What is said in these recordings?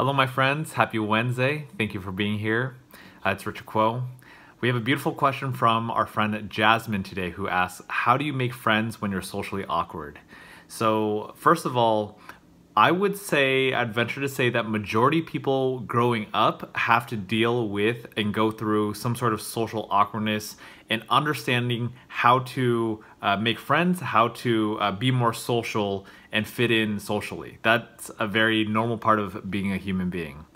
Hello, my friends. Happy Wednesday. Thank you for being here. Uh, it's Richard Kuo. We have a beautiful question from our friend Jasmine today who asks, How do you make friends when you're socially awkward? So, first of all, I would say, I'd venture to say that majority people growing up have to deal with and go through some sort of social awkwardness and understanding how to uh, make friends, how to uh, be more social and fit in socially. That's a very normal part of being a human being.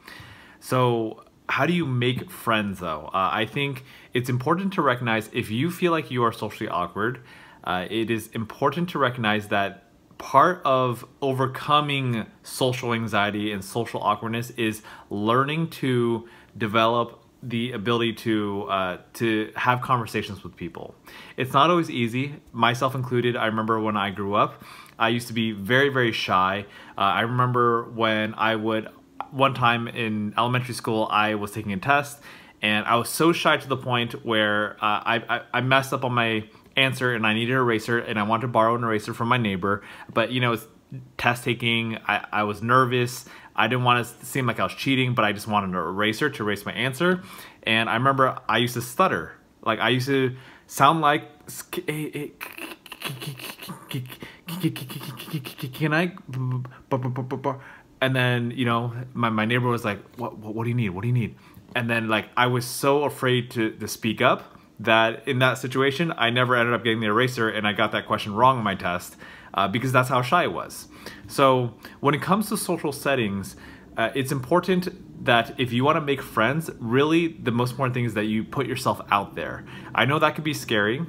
So how do you make friends though? Uh, I think it's important to recognize if you feel like you are socially awkward, uh, it is important to recognize that part of overcoming social anxiety and social awkwardness is learning to develop the ability to uh, to have conversations with people. It's not always easy, myself included. I remember when I grew up, I used to be very very shy. Uh, I remember when I would one time in elementary school, I was taking a test, and I was so shy to the point where uh, I, I I messed up on my answer and I needed an eraser and I wanted to borrow an eraser from my neighbor. But you know, it's test taking. I, I was nervous. I didn't want to seem like I was cheating, but I just wanted an eraser to erase my answer. And I remember I used to stutter. Like I used to sound like, can I? And then, you know, my, my neighbor was like, what, what, what do you need? What do you need? And then like, I was so afraid to, to speak up that in that situation, I never ended up getting the eraser and I got that question wrong on my test uh, because that's how shy I was. So when it comes to social settings, uh, it's important that if you want to make friends, really the most important thing is that you put yourself out there. I know that could be scary,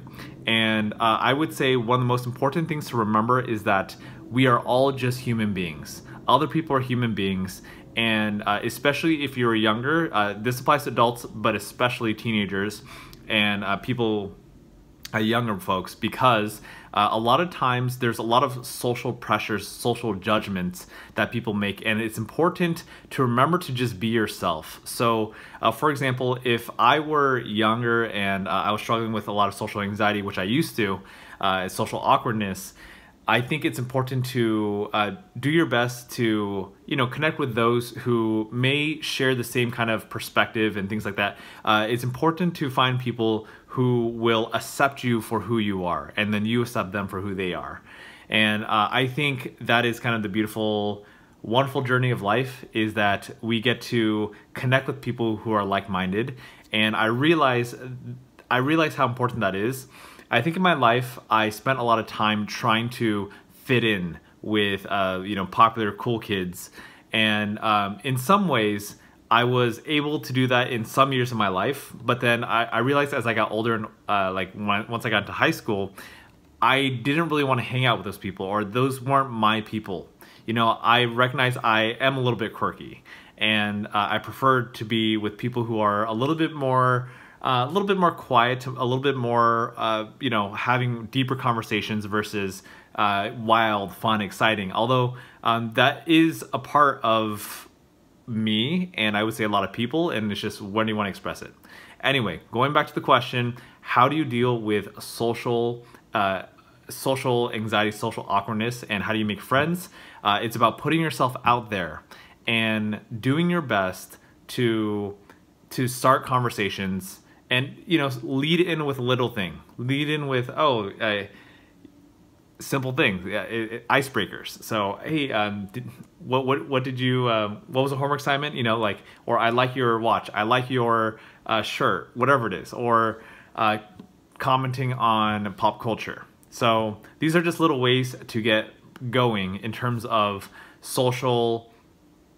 and uh, I would say one of the most important things to remember is that we are all just human beings. Other people are human beings, and uh, especially if you're younger, uh, this applies to adults, but especially teenagers and uh, people, uh, younger folks, because uh, a lot of times there's a lot of social pressures, social judgments that people make, and it's important to remember to just be yourself. So, uh, for example, if I were younger and uh, I was struggling with a lot of social anxiety, which I used to, uh, social awkwardness, I think it's important to uh, do your best to you know connect with those who may share the same kind of perspective and things like that. Uh, it's important to find people who will accept you for who you are, and then you accept them for who they are. And uh, I think that is kind of the beautiful, wonderful journey of life is that we get to connect with people who are like-minded. And I realize, I realize how important that is. I think in my life, I spent a lot of time trying to fit in with, uh, you know, popular cool kids. And um, in some ways, I was able to do that in some years of my life. But then I, I realized as I got older and uh, like when, once I got into high school, I didn't really want to hang out with those people or those weren't my people. You know, I recognize I am a little bit quirky and uh, I prefer to be with people who are a little bit more uh, a little bit more quiet, a little bit more, uh, you know, having deeper conversations versus uh, wild, fun, exciting. Although um, that is a part of me, and I would say a lot of people, and it's just when do you want to express it. Anyway, going back to the question, how do you deal with social uh, social anxiety, social awkwardness, and how do you make friends? Uh, it's about putting yourself out there and doing your best to to start conversations and you know lead in with little thing. Lead in with oh simple things. Icebreakers. So hey um, did, what what what did you um, what was the homework assignment? You know like or i like your watch. I like your uh, shirt whatever it is. Or uh, commenting on pop culture. So these are just little ways to get going in terms of social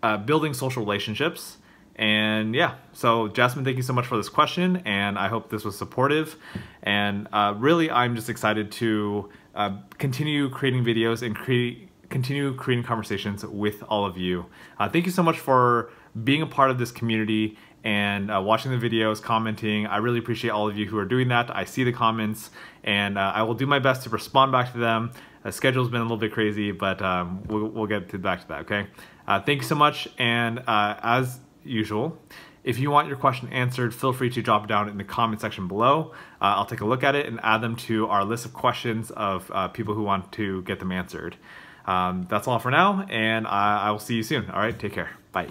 uh, building social relationships and yeah, so Jasmine, thank you so much for this question, and I hope this was supportive. And uh, really, I'm just excited to uh, continue creating videos and create continue creating conversations with all of you. Uh, thank you so much for being a part of this community and uh, watching the videos, commenting. I really appreciate all of you who are doing that. I see the comments, and uh, I will do my best to respond back to them. The schedule's been a little bit crazy, but um, we'll, we'll, get to back to that, okay? Uh, thank you so much, and as usual. If you want your question answered, feel free to drop it down in the comment section below. Uh, I'll take a look at it and add them to our list of questions of uh, people who want to get them answered. Um, that's all for now, and I, I will see you soon. All right, take care. Bye.